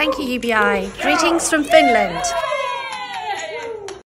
Thank you, UBI. Greetings from Finland.